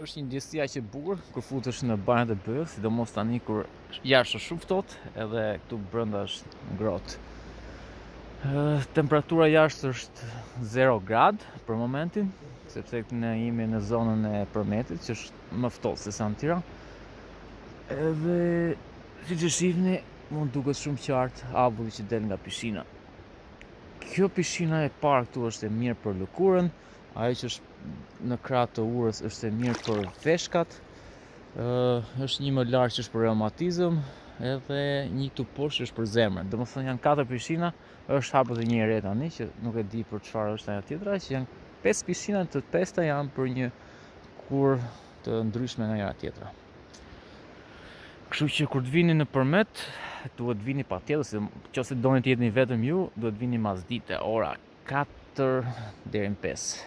është një ndjesi aq e bukur kur futesh në Banjat e Bënjës, sidomos tani kur jashtë është shumë ftohtë edhe këtu brenda është ngrohtë. Temperatura jashtë është 0 grad për momentin, sepse këtu ne jemi në zonën e Përmetit që është më ftohtë se sa në Tiranë. Edhe siç e shifni, mund duket shumë qartë avulli që del nga pishina. Kjo pishina e parë këtu është e mirë për lëkurën, ajo që është në krah të urës është e mirë për veshkat, është një më lartë që është për reumatizëm, edhe një këtu poshtë që është për zemrën. Domethënë janë 4 pishina, është hapur dhe një e re tani që nuk e di për çfarë është ajo tjetra, që janë 5 pishina të pesta janë për një kurë të ndryshme nga njëra tjetra. Kështu që kur të vini në Përmet, duhet vini patjetër, që po se doni të jeni vetëm ju, duhet vini masdite, ora katër deri në pesë.